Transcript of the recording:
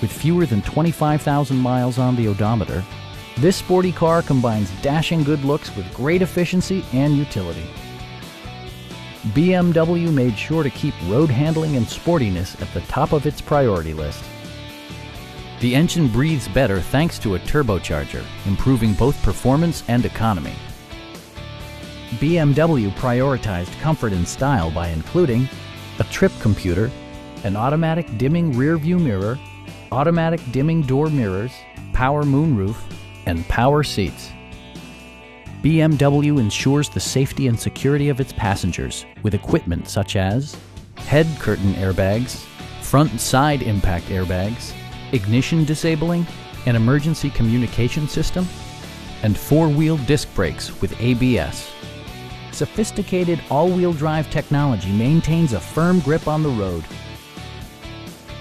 With fewer than 25,000 miles on the odometer, this sporty car combines dashing good looks with great efficiency and utility. BMW made sure to keep road handling and sportiness at the top of its priority list. The engine breathes better thanks to a turbocharger, improving both performance and economy. BMW prioritized comfort and style by including a trip computer, an automatic dimming rear view mirror, automatic dimming door mirrors, power moonroof, and power seats. BMW ensures the safety and security of its passengers with equipment such as head curtain airbags, front and side impact airbags, ignition disabling, an emergency communication system, and four-wheel disc brakes with ABS. Sophisticated all-wheel drive technology maintains a firm grip on the road.